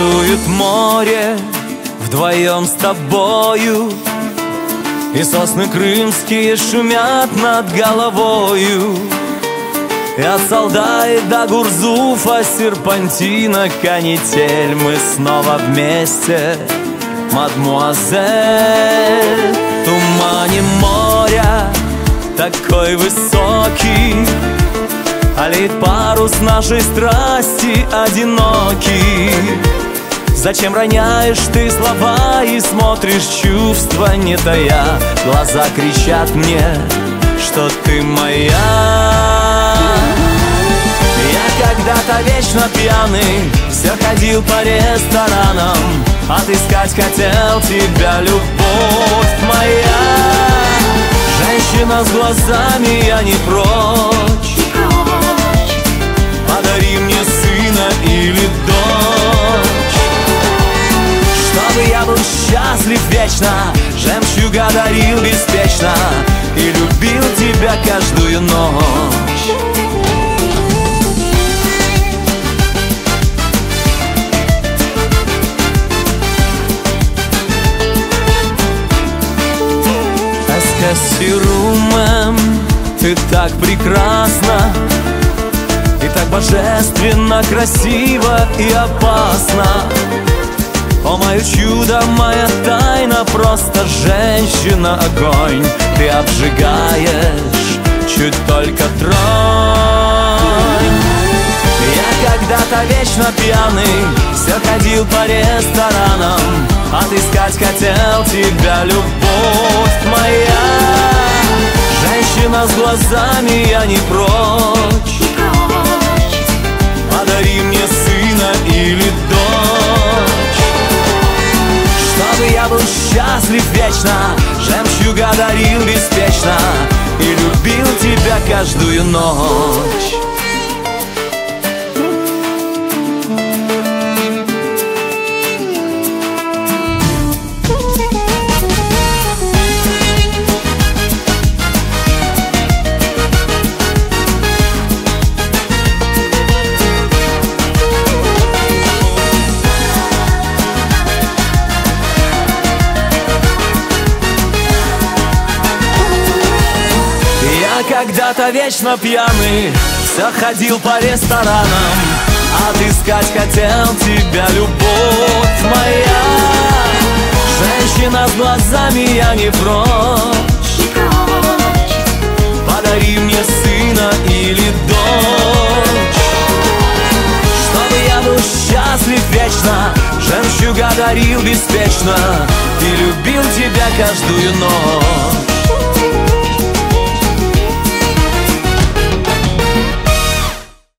Плачет море вдвоем с тобою. И сосны крымские шумят над головою. И от Салдаи до Гурзуфа серпантина канитель. Мы снова вместе, мадмуазель. Тумане моря такой высокий Олеет парус нашей страсти одинокий Зачем роняешь ты слова и смотришь чувства не тая? Глаза кричат мне, что ты моя. Я когда-то вечно пьяный Все ходил по ресторанам Отыскать хотел тебя, любовь моя. Женщина с глазами, я не прочь. Подари мне сына или вечно. Жемчуга дарил беспечно И любил тебя каждую ночь. Эскассирумем, ты так прекрасна И так божественно, красиво и опасно О, мое чудо, моя тайна, просто женщина огонь. Ты обжигаешь, чуть только тронь. Я когда-то вечно пьяный, все ходил по ресторанам. Отыскать хотел тебя, любовь моя. Женщина с глазами, я не прочь. Подари мне Жемчуга дарил беспечно И любил тебя каждую ночь когда-то вечно пьяный Все ходил по ресторанам. Отыскать хотел тебя, любовь моя. Женщина с глазами, я не прочь. Подари мне сына или дочь. Чтобы я был счастлив вечно Жемчуга дарил беспечно И любил тебя каждую ночь